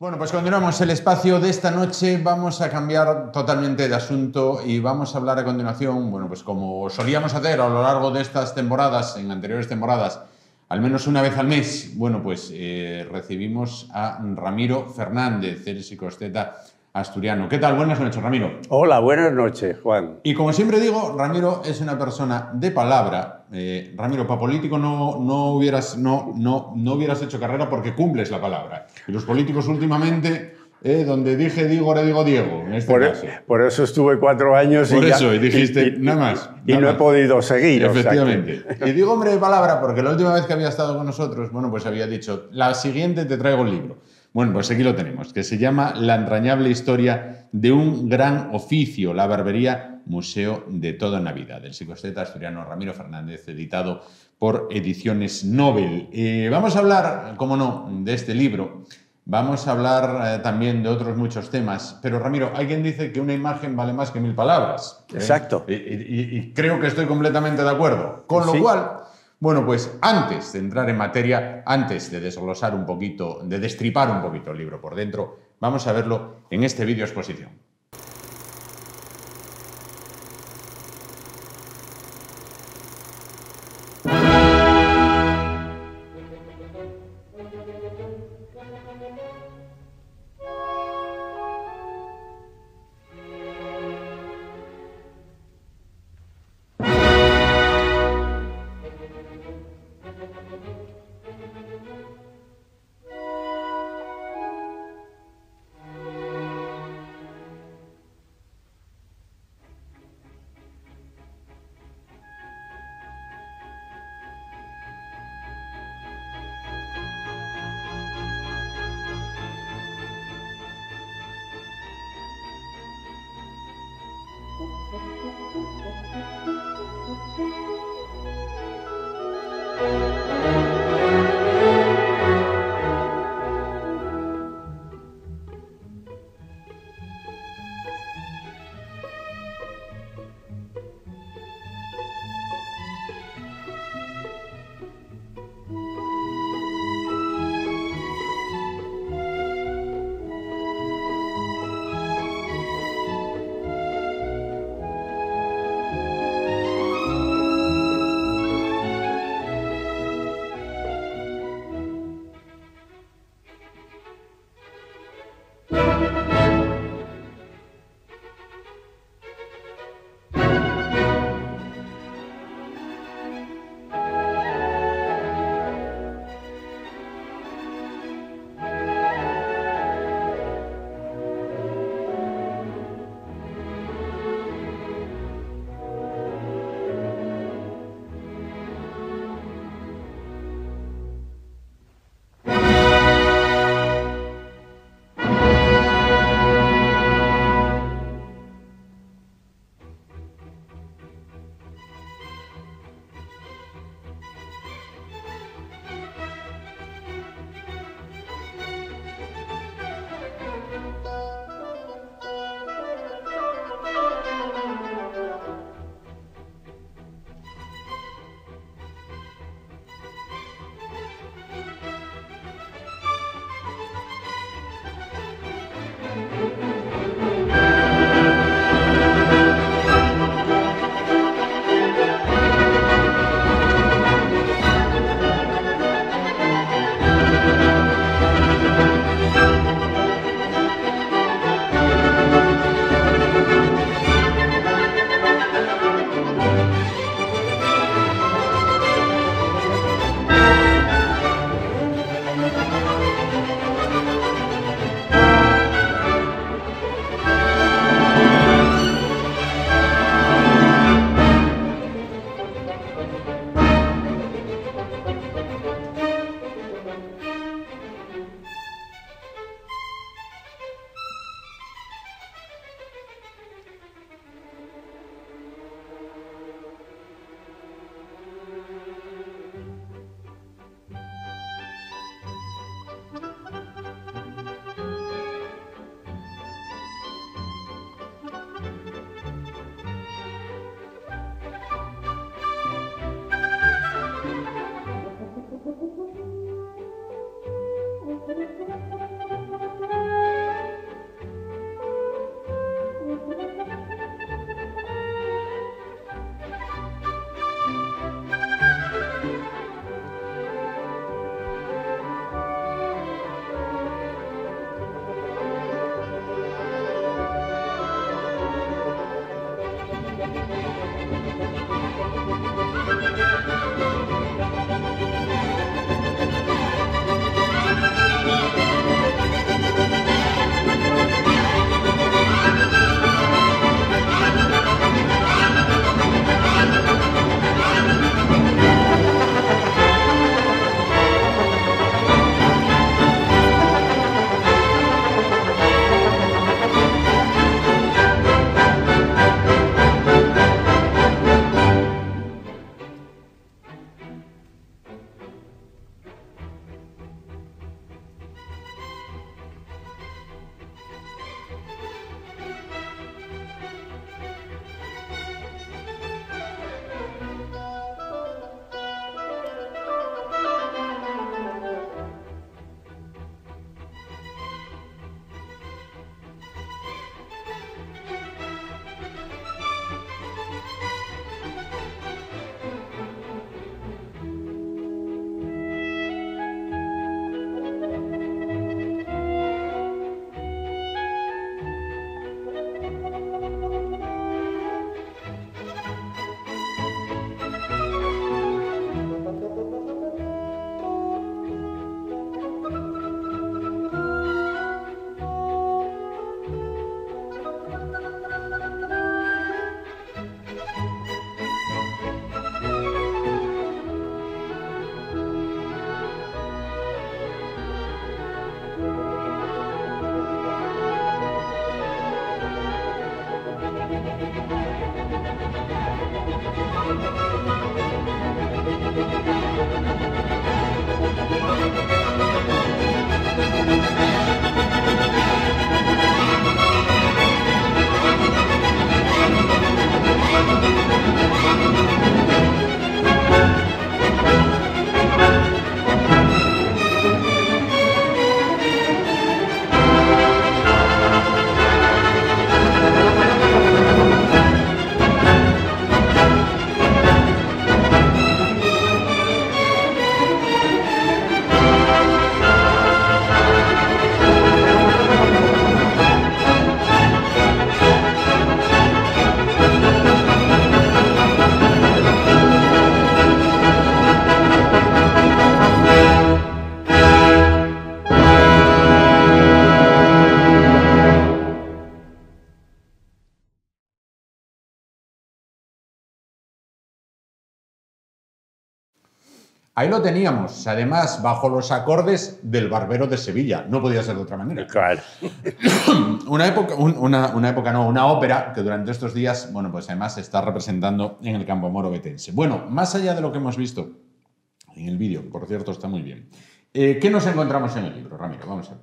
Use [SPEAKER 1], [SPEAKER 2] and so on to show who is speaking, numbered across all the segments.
[SPEAKER 1] Bueno, pues continuamos el espacio de esta noche. Vamos a cambiar totalmente de asunto y vamos a hablar a continuación, bueno, pues como solíamos hacer a lo largo de estas temporadas, en anteriores temporadas, al menos una vez al mes, bueno, pues eh, recibimos a Ramiro Fernández, el psicosteta asturiano. ¿Qué tal? Buenas noches, Ramiro.
[SPEAKER 2] Hola, buenas noches, Juan.
[SPEAKER 1] Y como siempre digo, Ramiro es una persona de palabra. Eh, Ramiro, para político no, no, hubieras, no, no, no hubieras hecho carrera porque cumples la palabra. Y los políticos últimamente, eh, donde dije digo, ahora digo Diego, en este
[SPEAKER 2] Por,
[SPEAKER 1] caso.
[SPEAKER 2] por eso estuve cuatro años
[SPEAKER 1] Por
[SPEAKER 2] y, ya-
[SPEAKER 1] eso, y dijiste, nada más,
[SPEAKER 2] Y
[SPEAKER 1] nada
[SPEAKER 2] no he
[SPEAKER 1] más.
[SPEAKER 2] podido seguir. o sea que-
[SPEAKER 1] Efectivamente. Y digo hombre de palabra porque la última vez que había estado con nosotros, bueno, pues había dicho, la siguiente te traigo el libro. Bueno, pues aquí lo tenemos, que se llama La entrañable historia de un gran oficio, la barbería Museo de toda Navidad, del psicosteta asturiano Ramiro Fernández, editado por Ediciones Nobel. Eh, vamos a hablar, como no, de este libro. Vamos a hablar eh, también de otros muchos temas, pero Ramiro, alguien dice que una imagen vale más que mil palabras. ¿eh?
[SPEAKER 2] Exacto.
[SPEAKER 1] Y, y- y creo que estoy completamente de acuerdo. Con lo
[SPEAKER 2] Sí.
[SPEAKER 1] cual, bueno, pues antes de entrar en materia, antes de desglosar un poquito, de destripar un poquito el libro por dentro, vamos a verlo en este vídeo exposición. Ahí lo teníamos, además bajo los acordes del Barbero de Sevilla, no podía ser de otra manera.
[SPEAKER 2] Claro.
[SPEAKER 1] una época, una, una, época no, una ópera que durante estos días, bueno, pues además se está representando en el Campo Moro Betense. Bueno, más allá de lo que hemos visto en el vídeo, que por cierto está muy bien, eh, ¿qué nos encontramos en el libro, Ramiro? Vamos a ver.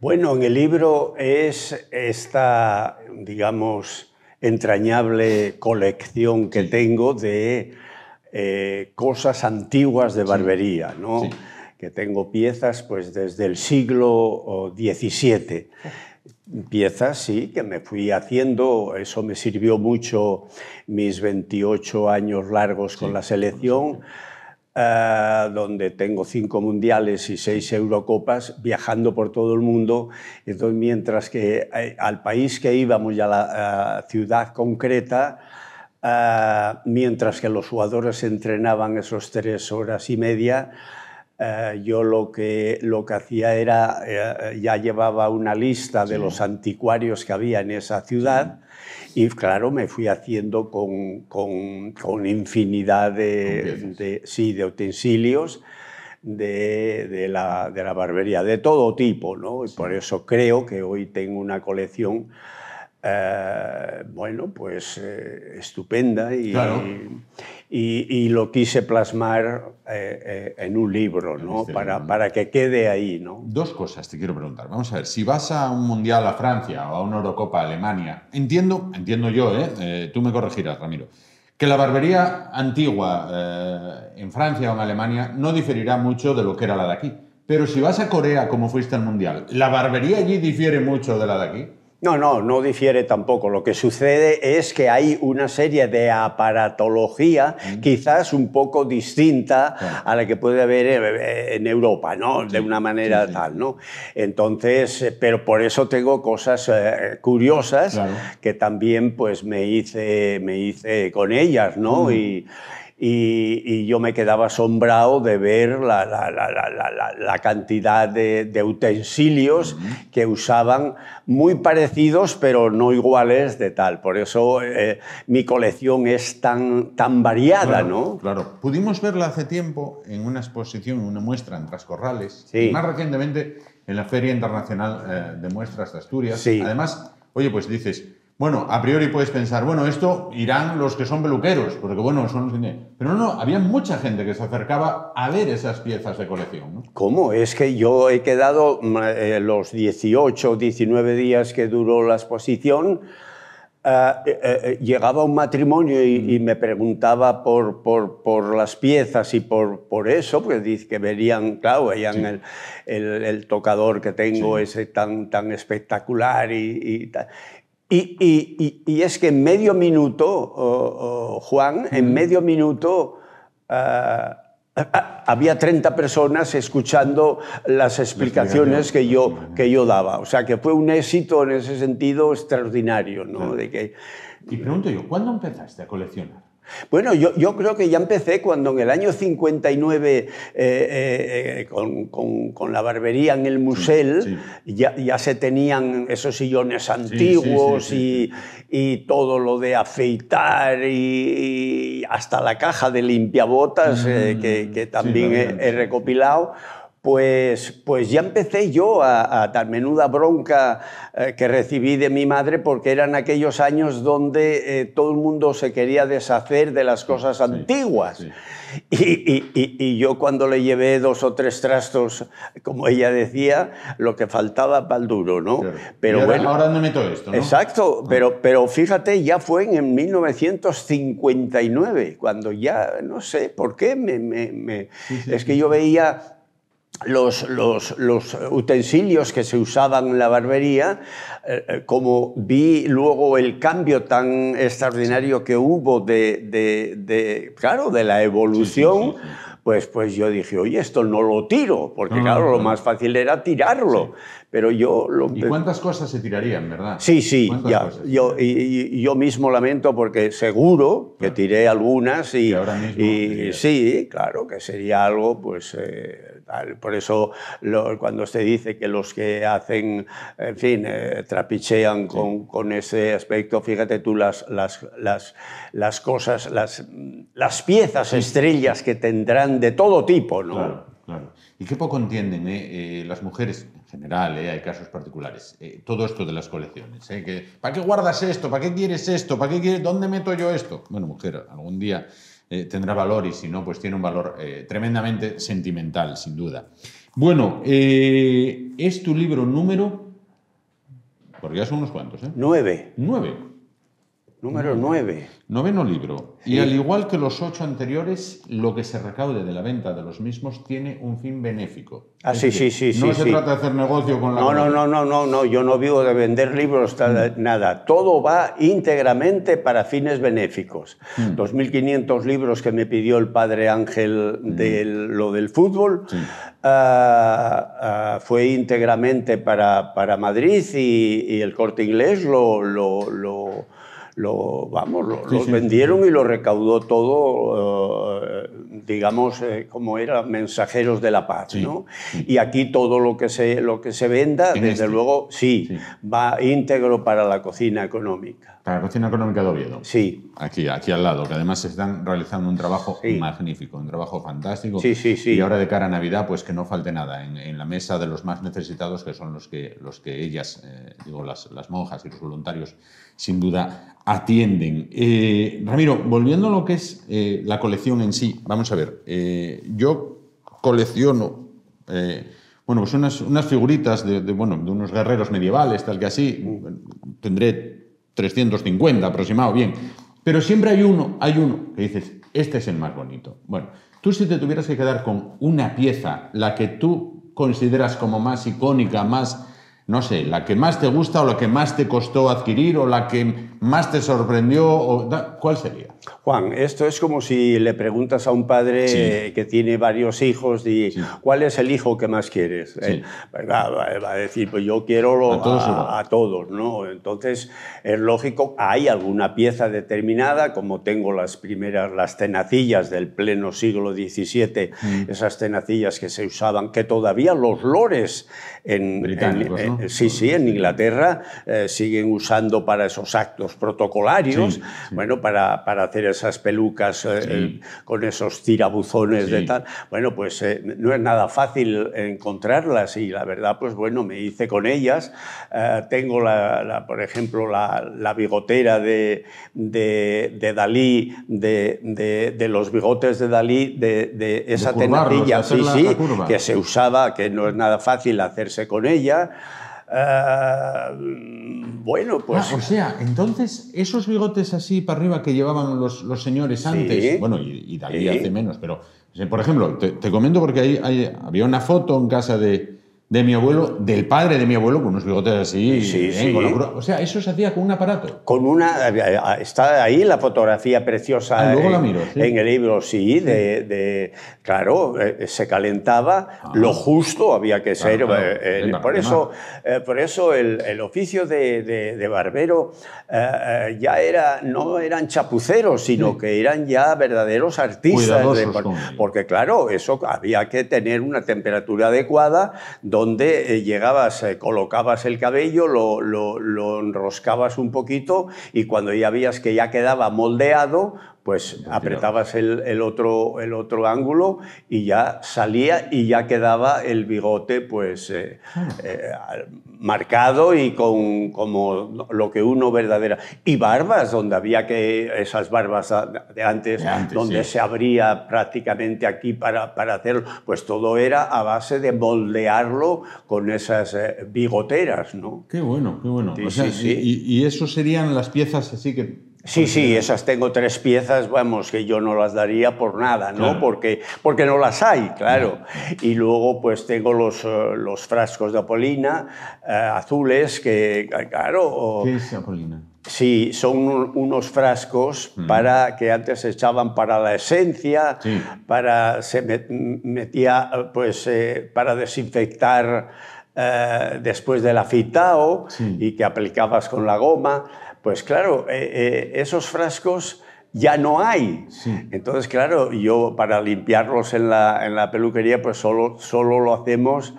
[SPEAKER 2] Bueno, en el libro es esta, digamos, entrañable colección que tengo de eh, cosas antiguas de barbería, ¿no? que tengo piezas pues desde el siglo XVII. Piezas, sí, que me fui haciendo, eso me sirvió mucho mis 28 años largos con la selección, uh, donde tengo cinco mundiales y seis Eurocopas, viajando por todo el mundo. Entonces, mientras que eh, al país que íbamos y a la uh, ciudad concreta, Uh, mientras que los jugadores entrenaban esos tres horas y media, uh, yo lo que, lo que hacía era, uh, ya llevaba una lista de sí. los anticuarios que había en esa ciudad y claro, me fui haciendo con, con, con infinidad de, de, sí, de utensilios. De, de, la, de la barbería, de todo tipo, ¿no? Y por eso creo que hoy tengo una colección eh, bueno, pues eh, estupenda y,
[SPEAKER 1] claro.
[SPEAKER 2] y, y, lo quise plasmar eh, en un libro, ¿no? Para, para, que quede ahí, ¿no?
[SPEAKER 1] Dos cosas te quiero preguntar. Vamos a ver, si vas a un Mundial a Francia o a una Eurocopa a Alemania, entiendo, entiendo yo, ¿eh? tú me corregirás, Ramiro, que la barbería antigua en Francia o en Alemania no diferirá mucho de lo que era la de aquí. Pero si vas a Corea, como fuiste al Mundial, ¿la barbería allí difiere mucho de la de aquí?
[SPEAKER 2] No, no, no difiere tampoco. Lo que sucede es que hay una serie de aparatología quizás un poco distinta a la que puede haber eh, en Europa, ¿no? De una manera tal, ¿no? Entonces, eh, pero por eso tengo cosas eh, curiosas que también pues me hice, me hice con ellas, ¿no? Y, y, yo me quedaba asombrado de ver la, la, la, la cantidad de, de utensilios que usaban muy parecidos pero no iguales de tal. Por eso eh, mi colección es tan, tan variada, ¿no?
[SPEAKER 1] Claro, pudimos verla hace tiempo en una exposición, en una muestra en Trascorrales, y más recientemente en la Feria Internacional eh, de Muestras de Asturias.
[SPEAKER 2] Sí.
[SPEAKER 1] Además, oye, pues dices, bueno, a priori puedes pensar, bueno, esto irán los que son peluqueros, porque bueno, son. Pero no, había mucha gente que se acercaba a ver esas piezas de colección. ¿no?
[SPEAKER 2] ¿Cómo? Es que yo he quedado mm, eh, los 18 o 19 días que duró la exposición, eh, eh, llegaba un matrimonio y, me preguntaba por, por, por, las piezas y por, por eso, porque dice que verían, claro, veían el, el, tocador que tengo ese tan, tan espectacular y, y tal. Y, es que en medio minuto, Juan, en medio minuto ah, había 30 personas escuchando las explicaciones que yo, que yo daba. O sea, que fue un éxito en ese sentido extraordinario. ¿no? De que...
[SPEAKER 1] Y pregunto yo, ¿cuándo empezaste a coleccionar?
[SPEAKER 2] Bueno, yo, yo, creo que ya empecé cuando en el año 59, eh, eh, con, con, la barbería en el Musel, Ya, ya, se tenían esos sillones antiguos y, y, todo lo de afeitar y, hasta la caja de limpiabotas eh, que, que, también he recopilado pues, pues ya empecé yo a, dar menuda bronca eh, que recibí de mi madre porque eran aquellos años donde eh, todo el mundo se quería deshacer de las cosas antiguas. Y, yo cuando le llevé dos o tres trastos, como ella decía, lo que faltaba para el duro, ¿no?
[SPEAKER 1] Pero ahora, bueno, ahora no meto esto, ¿no?
[SPEAKER 2] Exacto, ah. pero, pero fíjate, ya fue en 1959, cuando ya, no sé, ¿por qué? Me, es que yo veía los, los, los, utensilios que se usaban en la barbería, eh, eh, como vi luego el cambio tan extraordinario que hubo de, de, de claro, de la evolución, pues, pues yo dije, oye, esto no lo tiro, porque claro, lo más fácil era tirarlo. Pero yo lo...
[SPEAKER 1] ¿Y cuántas cosas se tirarían, verdad?
[SPEAKER 2] Sí, sí, ya. Yo, y, yo mismo lamento porque seguro que tiré algunas y, y sí, claro, que sería algo, pues... Eh, por eso cuando usted dice que los que hacen, en fin, eh, trapichean con, con, ese aspecto, fíjate tú las, las, las, las cosas, las, las piezas estrellas que tendrán de todo tipo, ¿no?
[SPEAKER 1] Claro, claro. Y qué poco entienden ¿eh? Eh, las mujeres, en general, hay casos particulares, todo esto de las colecciones. Que, ¿Para qué guardas esto? ¿Para qué quieres esto? ¿Para qué quieres? ¿Dónde meto yo esto? Bueno, mujer, algún día eh, tendrá valor y si no, pues tiene un valor eh, tremendamente sentimental, sin duda. Bueno, eh, es tu libro número, porque ya son unos cuantos, ¿eh?
[SPEAKER 2] Nueve.
[SPEAKER 1] Nueve.
[SPEAKER 2] Número nueve.
[SPEAKER 1] Noveno libro. Y al igual que los ocho anteriores, lo que se recaude de la venta de los mismos tiene un fin benéfico.
[SPEAKER 2] Ah, sí, sí, sí.
[SPEAKER 1] No
[SPEAKER 2] se
[SPEAKER 1] trata de hacer negocio con la.
[SPEAKER 2] No, no, no, no, no, no. Yo no vivo de vender libros, mm. nada. Todo va íntegramente para fines benéficos. Mm. 2.500 libros que me pidió el padre Ángel mm. de lo del fútbol ah, ah, fue íntegramente para, para Madrid y, el corte inglés lo, lo, lo lo, vamos, los vendieron y lo recaudó todo, eh, digamos, eh, como era, mensajeros de la paz. ¿no? Y aquí todo lo que se, lo que se venda, desde este. luego, sí, va íntegro para la cocina económica.
[SPEAKER 1] Para la cocina económica de Oviedo.
[SPEAKER 2] Sí.
[SPEAKER 1] Aquí, aquí al lado, que además están realizando un trabajo magnífico, un trabajo fantástico.
[SPEAKER 2] Sí, sí, sí.
[SPEAKER 1] Y ahora de cara a Navidad, pues que no falte nada en, la mesa de los más necesitados, que son los que, los que ellas, eh, digo, las, las monjas y los voluntarios, sin duda atienden. Eh, Ramiro, volviendo a lo que es eh, la colección en sí, vamos a ver, eh, yo colecciono, bueno, pues unas, unas figuritas de, bueno, de unos guerreros medievales, tal que así, tendré 350 aproximado, bien, pero siempre hay uno, hay uno que dices, este es el más bonito. Bueno, tú si te tuvieras que quedar con una pieza, la que tú consideras como más icónica, más no sé, la que más te gusta o la que más te costó adquirir o la que más te sorprendió? O, ¿Cuál sería?
[SPEAKER 2] Juan, esto es como si le preguntas a un padre que tiene varios hijos y ¿cuál es el hijo que más quieres? Eh, va, a decir, pues yo quiero a todos, a, todos, ¿no? Entonces, es lógico, hay alguna pieza determinada, como tengo las primeras, las tenacillas del pleno siglo XVII, mm. esas tenacillas que se usaban, que todavía los lores en, sí, sí, en Inglaterra eh, siguen usando para esos actos protocolarios, bueno, para, para, hacer esas pelucas eh, con esos tirabuzones de tal. Bueno, pues eh, no es nada fácil encontrarlas y la verdad, pues bueno, me hice con ellas. tengo, la, por ejemplo, la, bigotera de, de, Dalí, de, de, los bigotes de Dalí, de, esa tenacilla, sí, sí, que se usaba, que no es nada fácil hacerse con ella. Ah, bueno, pues...
[SPEAKER 1] Ah, o sea, entonces esos bigotes así para arriba que llevaban los, los señores antes, bueno, y, Dalí hace menos, pero, por ejemplo, te, comento porque ahí, había una foto en casa de, de mi abuelo, del padre de mi abuelo, con unos bigotes así. Sí, sí. o sea, eso se hacía con un aparato.
[SPEAKER 2] Con una. Está ahí la fotografía preciosa.
[SPEAKER 1] Ah, luego la miro.
[SPEAKER 2] En el libro, sí, de. claro, eh, se calentaba ah. lo justo, había que ser. Eh, por, eso, eh, por eso el, oficio de, barbero ya era. No eran chapuceros, sino que eran ya verdaderos artistas. porque, claro, eso había que tener una temperatura adecuada donde eh, llegabas, eh, colocabas el cabello, lo, enroscabas un poquito y cuando ya veías que ya quedaba moldeado, pues apretabas el, otro, el otro ángulo y ya salía y ya quedaba el bigote pues eh, marcado y con como lo que uno verdadera. Y barbas, donde había que, esas barbas de antes, donde se abría prácticamente aquí para, para hacerlo, pues todo era a base de moldearlo con esas eh, bigoteras, ¿no?
[SPEAKER 1] Qué bueno, qué bueno. Y, y eso serían las piezas así que
[SPEAKER 2] Sí, sí, esas tengo tres piezas, vamos, que yo no las daría por nada, ¿no? Porque, porque no las hay, claro. Y luego, pues tengo los, eh, los frascos de Apolina eh, azules, que, claro.
[SPEAKER 1] ¿Qué es Apolina?
[SPEAKER 2] Sí, son unos frascos mm. para que antes se echaban para la esencia, para se metía, pues, eh, para desinfectar después del afitao y que aplicabas con la goma. Pues claro, eh, eh, esos frascos ya no hay. Entonces, claro, yo para limpiarlos en la, en la peluquería, pues solo, solo lo hacemos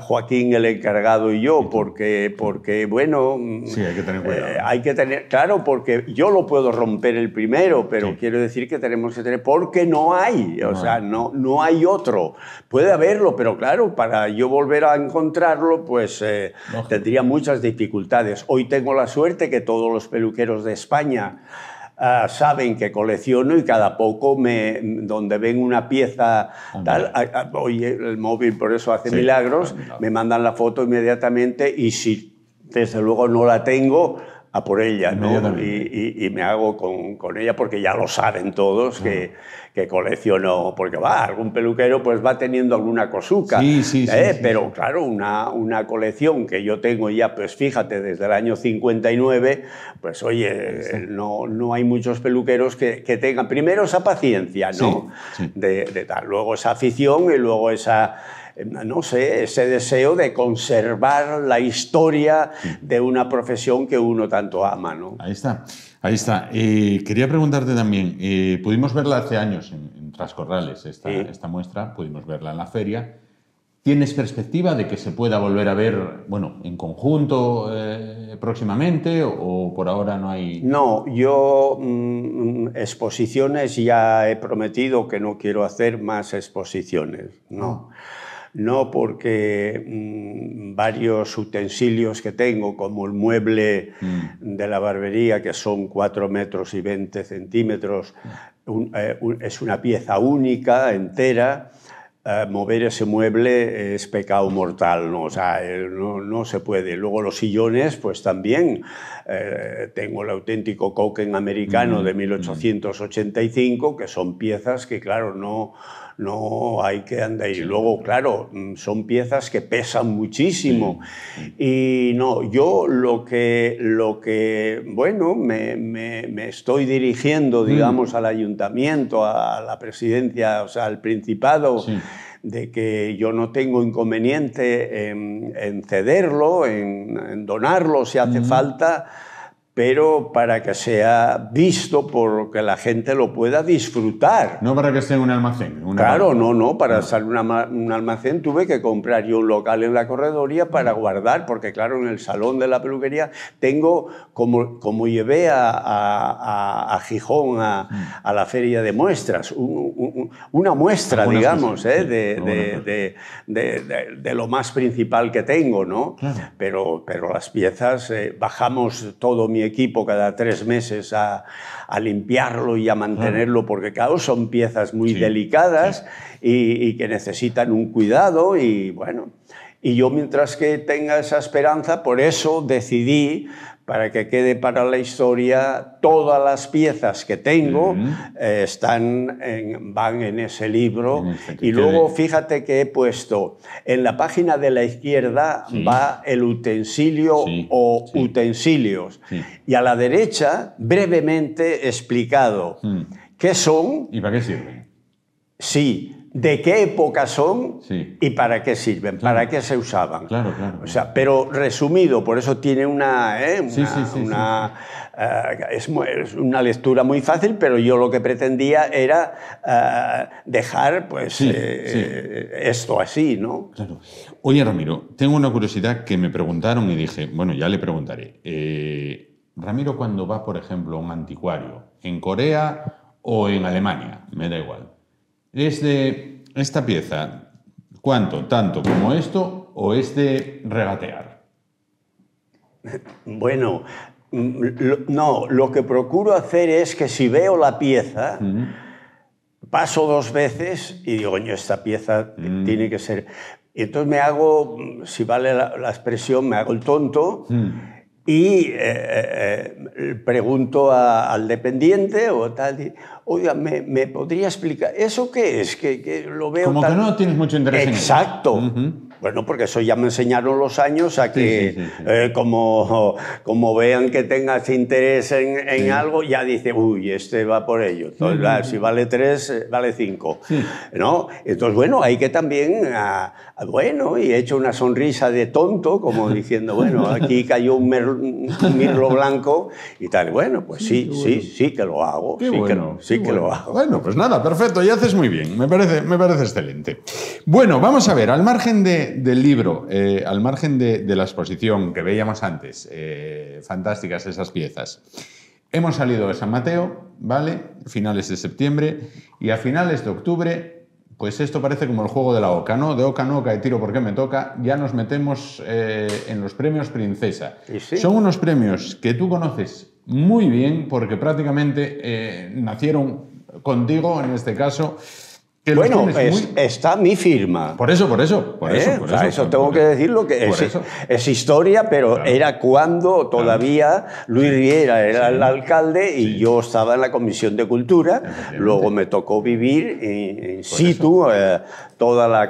[SPEAKER 2] Joaquín el encargado y yo, porque, porque bueno,
[SPEAKER 1] sí, hay que tener cuidado.
[SPEAKER 2] Eh, hay que tener, claro, porque yo lo puedo romper el primero, pero quiero decir que tenemos que tener, porque no hay, o sea, No, no hay otro. Puede haberlo, pero claro, para yo volver a encontrarlo, pues eh, tendría muchas dificultades. Hoy tengo la suerte que todos los peluqueros de España Ah, saben que colecciono y cada poco me, donde ven una pieza tal, oye, el móvil por eso hace milagros, me mandan la foto inmediatamente y si desde luego no la tengo, a por ella, ¿no? Y, me hago con, con, ella porque ya lo saben todos que, que, colecciono, porque va, algún peluquero pues va teniendo alguna cosuca,
[SPEAKER 1] sí, sí,
[SPEAKER 2] ¿eh? pero claro, una, una colección que yo tengo ya, pues fíjate, desde el año 59, pues oye, no, no hay muchos peluqueros que, que tengan primero esa paciencia, ¿no? De, de dar luego esa afición y luego esa no sé, ese deseo de conservar la historia de una profesión que uno tanto ama. ¿no?
[SPEAKER 1] Ahí está, ahí está. Eh, quería preguntarte también, eh, pudimos verla hace años en, Trascorrales, esta, esta muestra, pudimos verla en la feria. ¿Tienes perspectiva de que se pueda volver a ver, bueno, en conjunto eh, próximamente o, por ahora no hay?
[SPEAKER 2] No, yo mm, exposiciones ya he prometido que no quiero hacer más exposiciones, no. Ah no porque mm, varios utensilios que tengo, como el mueble mm. de la barbería, que son 4 metros y 20 centímetros, eh, es una pieza única, entera, eh, mover ese mueble es pecado mortal, ¿no? O sea, eh, no, no se puede. Luego los sillones, pues también eh, tengo el auténtico Coquen americano de 1885, que son piezas que, claro, no no hay que andar. Y luego, claro, mm, son piezas que pesan muchísimo. Y no, yo lo que, lo que bueno, me, me, estoy dirigiendo, mm. digamos, al ayuntamiento, a la presidencia, o sea, al Principado. de que yo no tengo inconveniente en, cederlo, en, donarlo si hace falta, pero para que sea visto por que la gente lo pueda disfrutar.
[SPEAKER 1] No para que esté en un almacén.
[SPEAKER 2] Claro, no, no, para salir un almacén tuve que comprar yo un local en la corredoría para guardar, porque claro, en el salón de la peluquería tengo, como, como llevé a, a, Gijón a, a, la feria de muestras, una muestra, digamos, ¿eh? de, de, de, lo más principal que tengo, ¿no? Pero, pero las piezas, eh, bajamos todo mi equipo cada tres meses a, limpiarlo y a mantenerlo, porque claro, son piezas muy delicadas y, que necesitan un cuidado y bueno. Y yo mientras que tenga esa esperanza, por eso decidí para que quede para la historia, todas las piezas que tengo eh, están van en ese libro. Este y luego fíjate que he puesto, en la página de la izquierda va el utensilio o utensilios. Y a la derecha, brevemente explicado mm. qué son.
[SPEAKER 1] ¿Y para qué sirven?
[SPEAKER 2] Sí, de qué época son y para qué sirven, para qué se usaban.
[SPEAKER 1] Claro, claro.
[SPEAKER 2] O sea, pero resumido, por eso tiene una, ¿eh? una, eh, es, una lectura muy fácil, pero yo lo que pretendía era eh, dejar pues esto así, ¿no?
[SPEAKER 1] Claro. Oye, Ramiro, tengo una curiosidad que me preguntaron y dije, bueno, ya le preguntaré. Ramiro, cuando va, por ejemplo, a un anticuario, en Corea o en Alemania, me da igual ¿Es de esta pieza cuánto? ¿Tanto como esto o es de regatear?
[SPEAKER 2] Bueno, no, lo que procuro hacer es que si veo la pieza, paso dos veces y digo, coño, esta pieza tiene que ser... Y entonces me hago, si vale la, expresión, me hago el tonto eh, eh, pregunto al dependiente o tal, oiga, ¿me, ¿me, podría explicar eso qué es? Que, que lo veo
[SPEAKER 1] Como que no tienes mucho interés
[SPEAKER 2] Exacto.
[SPEAKER 1] en
[SPEAKER 2] Exacto. Bueno, porque eso ya me enseñaron los años a que eh, como, como vean que tengas interés en, en algo, ya dice, uy, este va por ello. Entonces, si vale tres, eh, vale cinco. ¿No? Entonces, bueno, hay que también, ah, ah, bueno, y he hecho una sonrisa de tonto, como diciendo, bueno, aquí cayó un, mirlo blanco y tal. Bueno, pues sí, sí, sí que lo hago. sí, que, sí que lo hago.
[SPEAKER 1] Bueno, pues nada, perfecto, y haces muy bien. Me parece, me parece excelente. Bueno, vamos a ver, al margen de del libro, eh, al margen de, la exposición que veíamos antes, eh, fantásticas esas piezas, hemos salido de San Mateo, ¿vale? Finales de septiembre, y a finales de octubre, pues esto parece como el juego de la oca, ¿no? De oca en oca y tiro porque me toca, ya nos metemos eh, en los premios Princesa. Son unos premios que tú conoces muy bien porque prácticamente nacieron contigo, en este caso,
[SPEAKER 2] bueno, está mi firma.
[SPEAKER 1] Por eso, por eso, por eso. ¿Eh?
[SPEAKER 2] eso, tengo que decirlo que es, historia, pero era cuando todavía Luis Riera era el alcalde y yo estaba en la Comisión de Cultura. Luego me tocó vivir in, situ eh, toda la,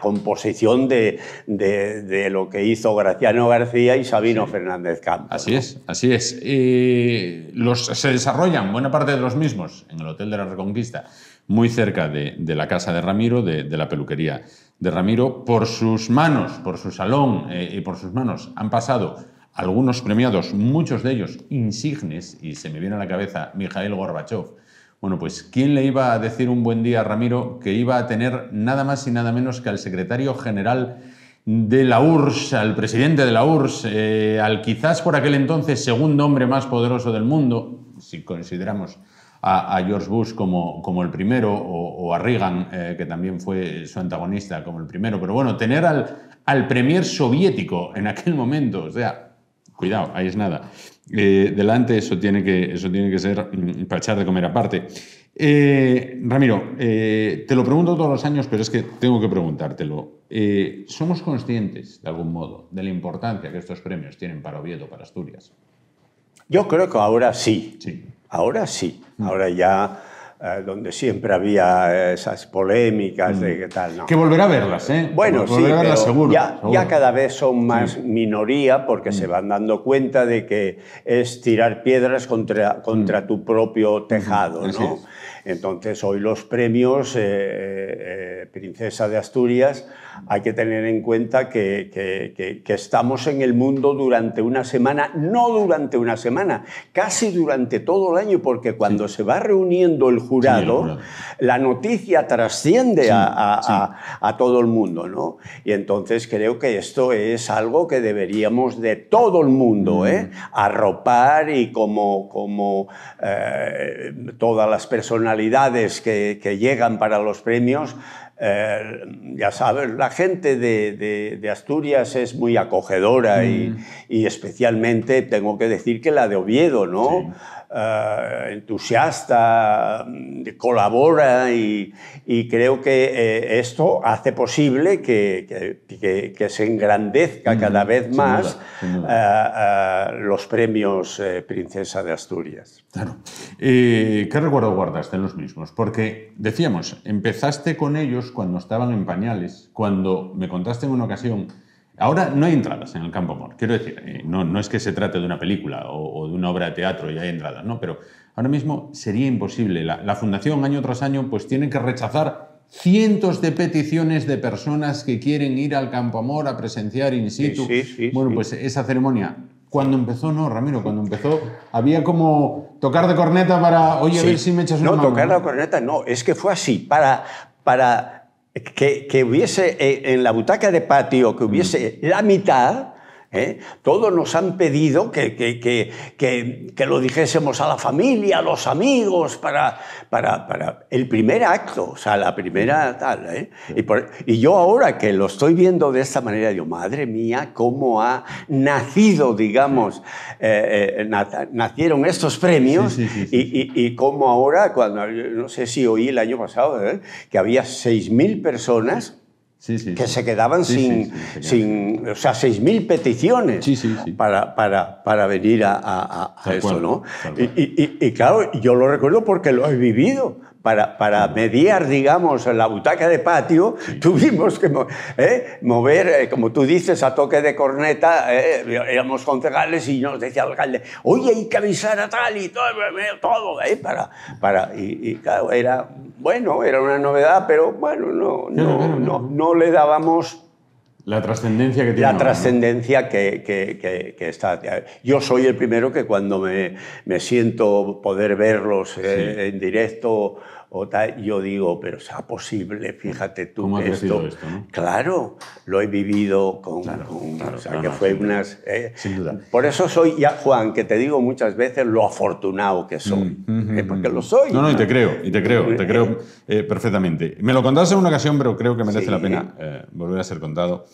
[SPEAKER 2] composición de, de, lo que hizo Graciano García y Sabino Fernández Campos.
[SPEAKER 1] Así es, así es. Eh, los, se desarrollan buena parte de los mismos en el Hotel de la Reconquista muy cerca de, la casa de Ramiro, de, la peluquería de Ramiro. Por sus manos, por su salón eh, y por sus manos han pasado algunos premiados, muchos de ellos insignes, y se me viene a la cabeza Mikhail Gorbachev. Bueno, pues ¿quién le iba a decir un buen día a Ramiro que iba a tener nada más y nada menos que al secretario general de la URSS, al presidente de la URSS, eh, al quizás por aquel entonces segundo hombre más poderoso del mundo, si consideramos a, George Bush como, como el primero o, a Reagan, eh, que también fue su antagonista, como el primero. Pero bueno, tener al, al premier soviético en aquel momento, o sea, cuidado, ahí es nada. Eh, delante eso tiene, que, eso tiene que ser mm, para echar de comer aparte. Eh, Ramiro, eh, te lo pregunto todos los años, pero es que tengo que preguntártelo. ¿Somos conscientes, de algún modo, de la importancia que estos premios tienen para Oviedo, para Asturias?
[SPEAKER 2] Yo creo que ahora sí.
[SPEAKER 1] Sí.
[SPEAKER 2] Ahora sí. Mm. Ahora ya donde siempre había esas polémicas de mm. qué tal. No.
[SPEAKER 1] Que volverá a verlas, ¿eh?
[SPEAKER 2] Bueno, sí, pero seguro, ya, ya, cada vez son más minoría porque se mm. van dando cuenta de que es tirar piedras contra, contra tu propio tejado, ¿no? Entonces, hoy los premios eh, eh, Princesa de Asturias hay que tener en cuenta que, que, estamos en el mundo durante una semana, no durante una semana, casi durante todo el año, porque cuando se va reuniendo el jurado, la noticia trasciende a, a, todo el mundo, ¿no? Y entonces creo que esto es algo que deberíamos de todo el mundo, ¿eh? Mm. arropar y como, como todas las personas que, llegan para los premios, eh, ya sabes, la gente de, Asturias es muy acogedora mm. y, especialmente tengo que decir que la de Oviedo, ¿no? Eh, entusiasta, colabora y, creo que eh, esto hace posible que, que, se engrandezca cada vez más eh, los premios Princesa de Asturias.
[SPEAKER 1] Claro. ¿Qué recuerdo guardaste en los mismos? Porque decíamos, empezaste con ellos cuando estaban en pañales, cuando me contaste en una ocasión Ahora no hay entradas en el Campo Amor. Quiero decir, eh, no, no, es que se trate de una película o, de una obra de teatro y hay entradas, ¿no? Pero ahora mismo sería imposible. La, Fundación, año tras año, pues tiene que rechazar cientos de peticiones de personas que quieren ir al Campo Amor a presenciar in situ. bueno, pues esa ceremonia. Cuando empezó, no, Ramiro, cuando empezó había como tocar de corneta para, oye, a ver si me echas una
[SPEAKER 2] No, tocar la corneta no, es que fue así, para, para que, hubiese eh, en la butaca de patio, que hubiese la mitad, ¿eh? Todos nos han pedido que, que, que, que, lo dijésemos a la familia, a los amigos, para, para, para el primer acto, o sea, la primera tal. ¿eh? Y, y, yo ahora que lo estoy viendo de esta manera, digo, madre mía, cómo ha nacido, digamos, eh, nacieron estos premios y, y, y, cómo ahora, cuando, no sé si oí el año pasado, que había 6.000 personas que se quedaban sin, sin, o sea, 6.000 peticiones para, para, para, venir a, a, eso, ¿no? Y, y, y, claro, yo lo recuerdo porque lo he vivido. Para, para mediar, digamos, la butaca de patio, tuvimos que eh, mover, eh, como tú dices, a toque de corneta, eh, éramos concejales y nos decía el alcalde, oye, hay que avisar a tal y todo, todo para, para, y, claro, era, bueno, era una novedad, pero bueno, no, no, no, no le dábamos
[SPEAKER 1] la trascendencia que tiene.
[SPEAKER 2] La trascendencia que, que, que, está. Yo soy el primero que cuando me, me siento poder verlos en directo o yo digo, pero sea posible, fíjate tú
[SPEAKER 1] ¿Cómo
[SPEAKER 2] que
[SPEAKER 1] esto, esto ¿no?
[SPEAKER 2] claro, lo he vivido con, o sea, que fue unas,
[SPEAKER 1] eh, sin duda.
[SPEAKER 2] Por eso soy ya Juan, que te digo muchas veces lo afortunado que soy, mm, eh, porque lo soy.
[SPEAKER 1] No, no, y te creo, y te creo, te creo eh, perfectamente. Me lo contaste en una ocasión, pero creo que merece la pena volver a ser contado.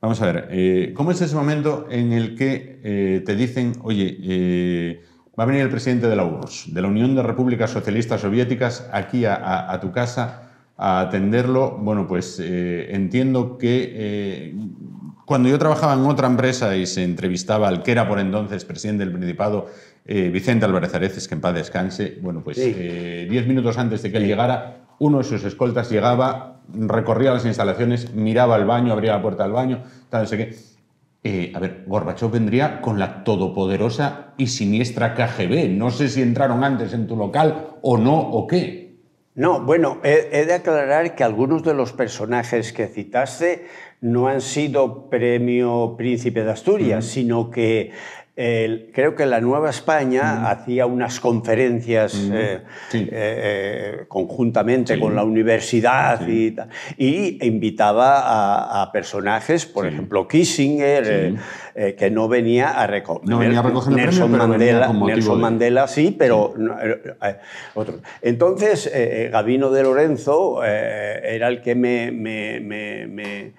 [SPEAKER 1] Vamos a ver, ¿cómo es ese momento en el que te dicen, oye, Va a venir el presidente de la URSS, de la Unión de Repúblicas Socialistas Soviéticas, aquí a, tu casa a atenderlo. Bueno, pues eh, entiendo que eh, cuando yo trabajaba en otra empresa y se entrevistaba al que era por entonces presidente del Principado, eh, Vicente Álvarez Areces, que en paz descanse, bueno, pues diez minutos antes de que él llegara, uno de sus escoltas llegaba, recorría las instalaciones, miraba el baño, abría la puerta del baño, tal, no sé qué eh, a ver, Gorbachev vendría con la todopoderosa y siniestra KGB. No sé si entraron antes en tu local o no, o qué.
[SPEAKER 2] No, bueno, he, de aclarar que algunos de los personajes que citaste no han sido premio Príncipe de Asturias, sino que creo que la Nueva España hacía unas conferencias eh, eh, eh, conjuntamente con la universidad y, y, invitaba a, personajes, por ejemplo Kissinger, que no venía a, recoger
[SPEAKER 1] Nelson
[SPEAKER 2] Mandela, Nelson Mandela sí, pero otro. Entonces, Gabino de Lorenzo era el que me, me me, me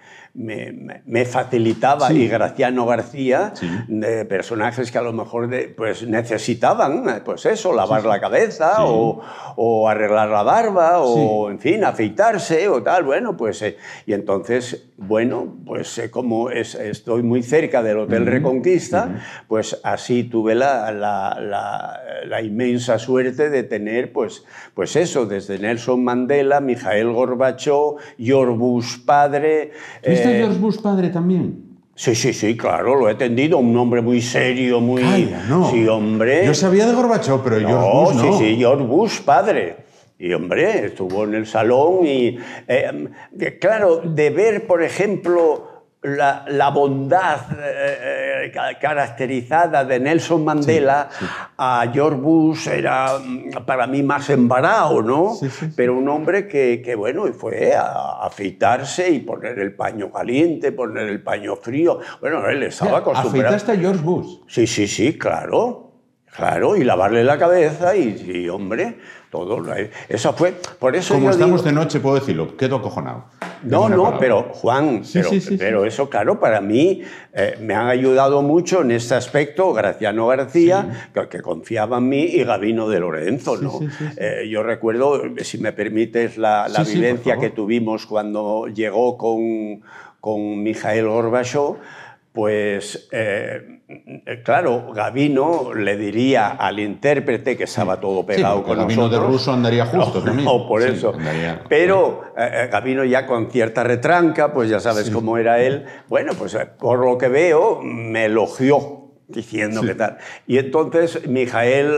[SPEAKER 2] facilitaba
[SPEAKER 1] Sí.
[SPEAKER 2] y Graciano García,
[SPEAKER 1] Sí.
[SPEAKER 2] de personajes que a lo mejor de- pues necesitaban, pues eso, lavar la cabeza o, o arreglar la barba o, en fin, afeitarse o tal. Bueno, pues, eh, y entonces, bueno, pues eh, como es- estoy muy cerca del Hotel Reconquista, pues así tuve la, la- la- la inmensa suerte de tener, pues, pues eso, desde Nelson Mandela, Mijael Gorbachov, George Bush padre.
[SPEAKER 1] ¿Viste
[SPEAKER 2] eh,
[SPEAKER 1] a George Bush padre también?
[SPEAKER 2] Sí, sí, sí, claro, lo he atendido. Un hombre muy serio, muy.
[SPEAKER 1] Calla, no.
[SPEAKER 2] Sí, hombre.
[SPEAKER 1] Yo sabía de Gorbachov, pero George
[SPEAKER 2] No,
[SPEAKER 1] Bush no.
[SPEAKER 2] sí, sí, George Bush, padre. Y hombre, estuvo en el salón y, eh, claro, de ver, por ejemplo, la, la bondad eh, eh, caracterizada de Nelson Mandela a George Bush era mm, para mí más embarado, ¿no?
[SPEAKER 1] Sí.
[SPEAKER 2] Pero un hombre que, que, bueno, fue a afeitarse y poner el paño caliente, poner el paño frío. Bueno, él estaba acostumbrado.
[SPEAKER 1] Afeitaste a George Bush.
[SPEAKER 2] Sí, sí, sí, claro. Claro, y lavarle la cabeza y, y, hombre, todo. lo- Eso fue. Por eso
[SPEAKER 1] Como estamos
[SPEAKER 2] digo-
[SPEAKER 1] de noche, puedo decirlo, quedo acojonado.
[SPEAKER 2] No, no,
[SPEAKER 1] palabra.
[SPEAKER 2] pero Juan,
[SPEAKER 1] Sí,
[SPEAKER 2] pero,
[SPEAKER 1] sí, sí, sí.
[SPEAKER 2] pero eso, claro, para mí eh, me han ayudado mucho en este aspecto Graciano García, que, que confiaba en mí, y Gabino de Lorenzo, ¿no? Eh, yo recuerdo, si me permites, la, la vivencia que tuvimos cuando llegó con, con Mijael Gorbachov, pues, eh, eh, claro, Gabino le diría al intérprete que estaba todo pegado con
[SPEAKER 1] Gabino de
[SPEAKER 2] nosotros.
[SPEAKER 1] ruso andaría justo
[SPEAKER 2] No,
[SPEAKER 1] también.
[SPEAKER 2] no, por
[SPEAKER 1] Sí,
[SPEAKER 2] eso.
[SPEAKER 1] andaría-
[SPEAKER 2] Pero eh, eh, Gabino ya con cierta retranca, pues ya sabes cómo era él. Bueno, pues por lo que veo, me elogió diciendo que tal. Y entonces Mijael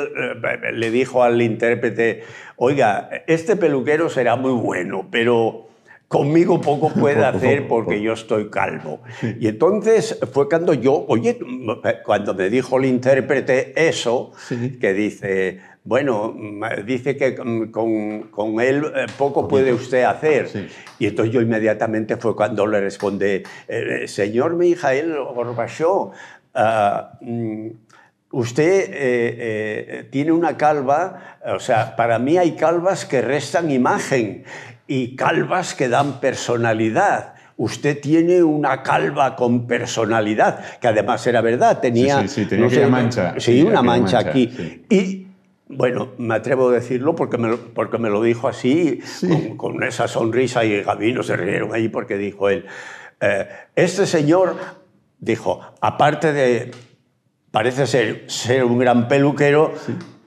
[SPEAKER 2] le dijo al intérprete, oiga, este peluquero será muy bueno, pero conmigo poco puede hacer porque yo estoy calvo. Y entonces fue cuando yo, oye, cuando me dijo el intérprete eso,
[SPEAKER 1] Sí.
[SPEAKER 2] que dice, bueno, mm, dice que con, con él eh, poco puede usted hacer.
[SPEAKER 1] Sí.
[SPEAKER 2] Y entonces yo inmediatamente fue cuando le respondí, eh, señor Mijael Gorbachov, ah, mm, usted eh, eh, tiene una calva, o sea, para mí hay calvas que restan imagen y calvas que dan personalidad. Usted tiene una calva con personalidad, que además era verdad, tenía...
[SPEAKER 1] Sí, sí, sí, tenía aquella mancha.
[SPEAKER 2] Sí,
[SPEAKER 1] Sí,
[SPEAKER 2] una mancha,
[SPEAKER 1] mancha,
[SPEAKER 2] aquí. Y bueno, me atrevo a decirlo porque me lo, porque me lo dijo así,
[SPEAKER 1] Sí.
[SPEAKER 2] con, con esa sonrisa y Gabino se rieron ahí porque dijo él, eh, este señor, dijo, aparte de, parece ser, ser un gran peluquero,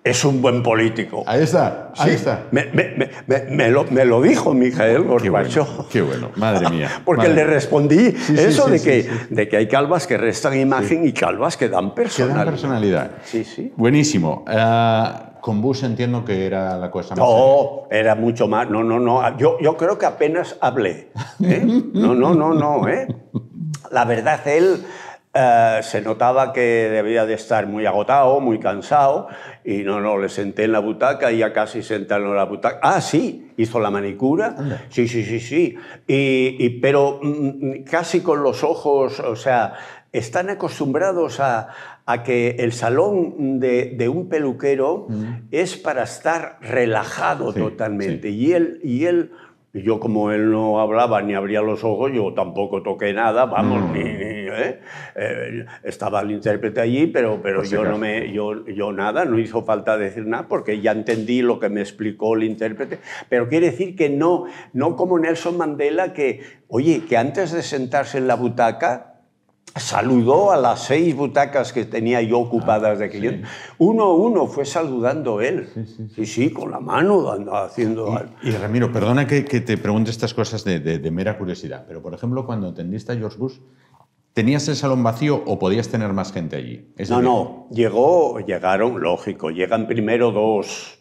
[SPEAKER 2] es un buen político.
[SPEAKER 1] Ahí está, ahí
[SPEAKER 2] Sí,
[SPEAKER 1] está.
[SPEAKER 2] Me, lo, me lo dijo Mijael
[SPEAKER 1] Qué bueno,
[SPEAKER 2] Gorbachov.
[SPEAKER 1] qué bueno, madre mía.
[SPEAKER 2] Porque
[SPEAKER 1] madre
[SPEAKER 2] le respondí
[SPEAKER 1] sí,
[SPEAKER 2] eso
[SPEAKER 1] sí,
[SPEAKER 2] de, que, de que hay calvas que restan imagen y calvas que dan
[SPEAKER 1] Que
[SPEAKER 2] personalidad.
[SPEAKER 1] dan personalidad.
[SPEAKER 2] Sí, sí.
[SPEAKER 1] Buenísimo. Ah, con Bush entiendo que era la cosa más seria.
[SPEAKER 2] No, era mucho más. No, no, no. Yo, yo creo que apenas hablé. ¿eh? No, no, no, no. ¿eh? La verdad, él eh, se notaba que debía de estar muy agotado, muy cansado. Y no, no, le senté en la butaca y ya casi sentado en la butaca. Ah, sí, hizo la manicura. Sí, sí, sí, sí. Y, y- pero mm, casi con los ojos, o sea, están acostumbrados a, a que el salón de, de un peluquero es para estar relajado
[SPEAKER 1] Sí,
[SPEAKER 2] totalmente. Y él, y él, y yo como él no hablaba ni abría los ojos, yo tampoco toqué nada, vamos,
[SPEAKER 1] Mm.
[SPEAKER 2] ni, ni, ¿eh? Eh, estaba el intérprete allí, pero, pero
[SPEAKER 1] si
[SPEAKER 2] yo no me, yo, yo nada, no hizo falta decir nada porque ya entendí lo que me explicó el intérprete. Pero quiere decir que no, no como Nelson Mandela, que, oye, que antes de sentarse en la butaca, saludó a las seis butacas que tenía yo ocupadas de clientes. Uno a uno fue saludando él. Sí, sí, con la mano haciendo... algo.
[SPEAKER 1] Y Ramiro, perdona que, que te pregunte estas cosas de, de- de mera curiosidad, pero por ejemplo, cuando atendiste a George Bush, ¿tenías el salón vacío o podías tener más gente allí? Es
[SPEAKER 2] No,
[SPEAKER 1] decir,
[SPEAKER 2] no, llegó, llegaron, lógico, llegan primero dos,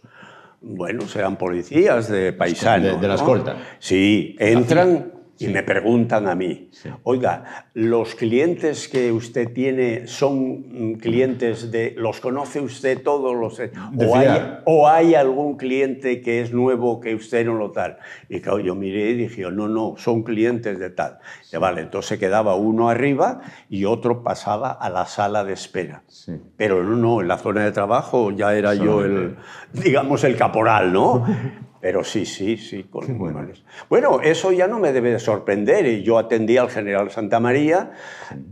[SPEAKER 2] bueno, serán policías de paisano.
[SPEAKER 1] de- de la
[SPEAKER 2] ¿no?
[SPEAKER 1] escolta.
[SPEAKER 2] Sí, entran y me preguntan a mí, oiga, ¿los clientes que usted tiene son mm, clientes de, los conoce usted todos? Los,
[SPEAKER 1] De
[SPEAKER 2] o, hay. ¿O hay algún cliente que es nuevo que usted no lo tal? Y claro, yo miré y dije, no, no, son clientes de tal. Y vale, entonces quedaba uno arriba y otro pasaba a la sala de espera.
[SPEAKER 1] Sí.
[SPEAKER 2] Pero no, no, en la zona de trabajo ya era yo el,
[SPEAKER 1] Solamente.
[SPEAKER 2] digamos, el caporal, ¿no? Pero sí, sí, sí. Con bueno. bueno, eso ya no me debe de sorprender. Yo atendí al general Santa María,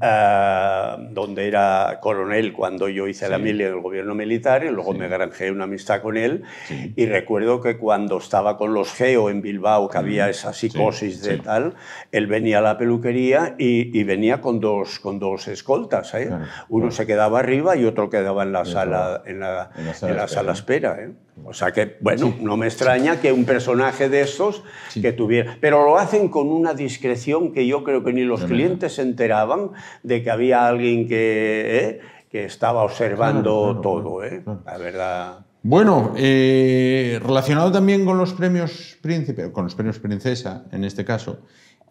[SPEAKER 2] eh, donde era coronel cuando yo hice la mili en el gobierno militar, y luego me granjeé una amistad con él. Y recuerdo que cuando estaba con los GEO en Bilbao, que había esa psicosis de tal, él venía a la peluquería y, venía con dos, con dos escoltas. ¿eh? Uno se quedaba arriba y otro quedaba en la sala, en la, en la sala, espera. ¿eh? O sea que, bueno, no me extraña que un personaje de estos que tuviera... Pero lo hacen con una discreción que yo creo que ni los clientes se enteraban de que había alguien que, ¿eh? que estaba observando todo, ¿eh? La verdad...
[SPEAKER 1] Bueno, eh, relacionado también con los premios príncipe, con los premios princesa, en este caso,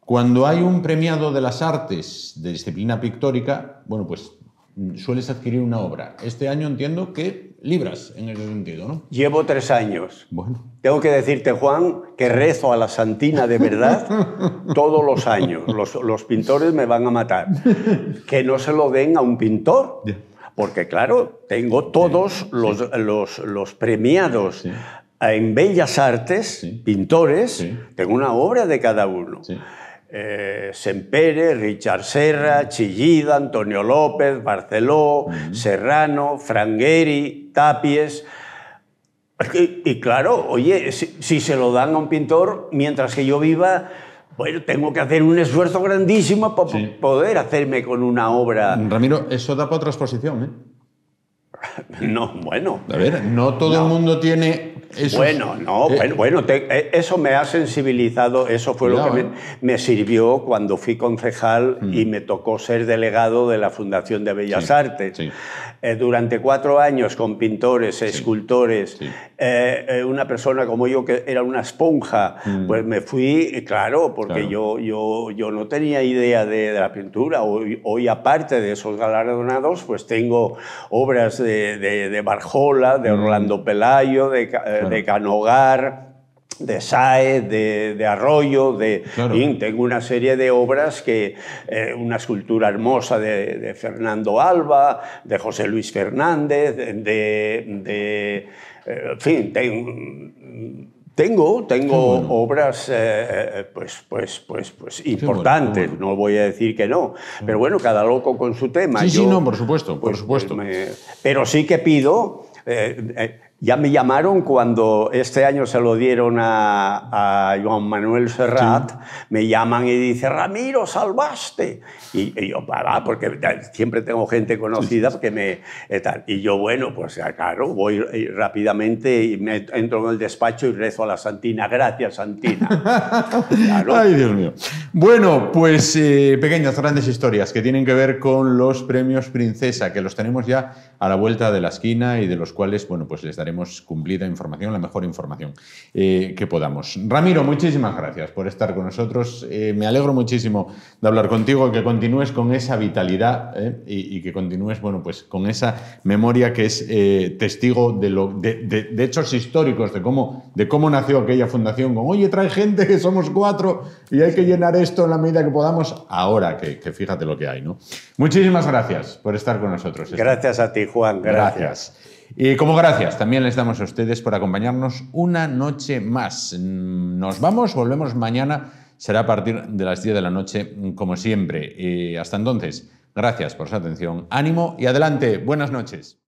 [SPEAKER 1] cuando hay un premiado de las artes de disciplina pictórica, bueno, pues sueles adquirir una obra. Este año entiendo que libras en ese sentido, ¿no?
[SPEAKER 2] Llevo tres años. Bueno. Tengo que decirte, Juan, que rezo a la Santina de verdad todos los años. Los, pintores me van a matar. Que no se lo den a un pintor. Porque, claro, tengo todos los, los, premiados en Bellas Artes, pintores, tengo una obra de cada uno eh, Sempere, Richard Serra, Chillida, Antonio López, Barceló, Serrano, Frangueri, Tapies. Y, claro, oye, si, se lo dan a un pintor mientras que yo viva, bueno, tengo que hacer un esfuerzo grandísimo para poder hacerme con una obra.
[SPEAKER 1] Ramiro, eso da para otra exposición, ¿eh?
[SPEAKER 2] No, bueno.
[SPEAKER 1] A ver, no todo el mundo tiene
[SPEAKER 2] bueno, no, eh, bueno, eh, eso me ha sensibilizado, eso fue lo que me, eh. sirvió cuando fui concejal y mm. me tocó ser delegado de la Fundación de Bellas Artes. durante cuatro años con pintores, escultores, una persona como yo que era una esponja, mm. pues me fui, claro, porque yo, yo, yo no tenía idea de, la pintura. Hoy, hoy, aparte de esos galardonados, pues tengo obras de, de, Barjola, de mm. Orlando Pelayo, de de Canogar, de Sae, de, Arroyo, de, tengo una serie de obras que, eh, una escultura hermosa de, Fernando Alba, de José Luis Fernández, de, eh, en fin, tengo, tengo obras eh, pues, pues, pues, pues importantes, no voy a decir que no, pero bueno, cada loco con su tema.
[SPEAKER 1] Sí, sí, no, por supuesto, por pues, supuesto.
[SPEAKER 2] pero sí que pido ya me llamaron cuando este año se lo dieron a, a Juan Manuel Serrat, me llaman y dicen, Ramiro, salvaste. Y, yo, para, porque siempre tengo gente conocida que me... Eh, y yo, bueno, pues claro, voy rápidamente y me entro en el despacho y rezo a la Santina. Gracias, Santina.
[SPEAKER 1] Ay, Dios mío. Bueno, pues eh, pequeñas, grandes historias que tienen que ver con los premios Princesa, que los tenemos ya a la vuelta de la esquina y de los cuales, bueno, pues les daré daremos cumplida información, la mejor información eh, que podamos. Ramiro, muchísimas gracias por estar con nosotros. Eh, me alegro muchísimo de hablar contigo, que continúes con esa vitalidad eh, y, que continúes bueno, pues, con esa memoria que es testigo de, lo, de, hechos históricos, de cómo, de cómo nació aquella fundación, con, oye, trae gente que somos cuatro y hay que llenar esto en la medida que podamos, ahora que, fíjate lo que hay. ¿no? Muchísimas gracias por estar con nosotros.
[SPEAKER 2] Gracias a ti, Juan.
[SPEAKER 1] gracias. Y como gracias, también les damos a ustedes por acompañarnos una noche más. Nos vamos, volvemos mañana, será a partir de las 10 de la noche, como siempre. Y hasta entonces, gracias por su atención, ánimo y adelante, buenas noches.